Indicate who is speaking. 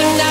Speaker 1: tonight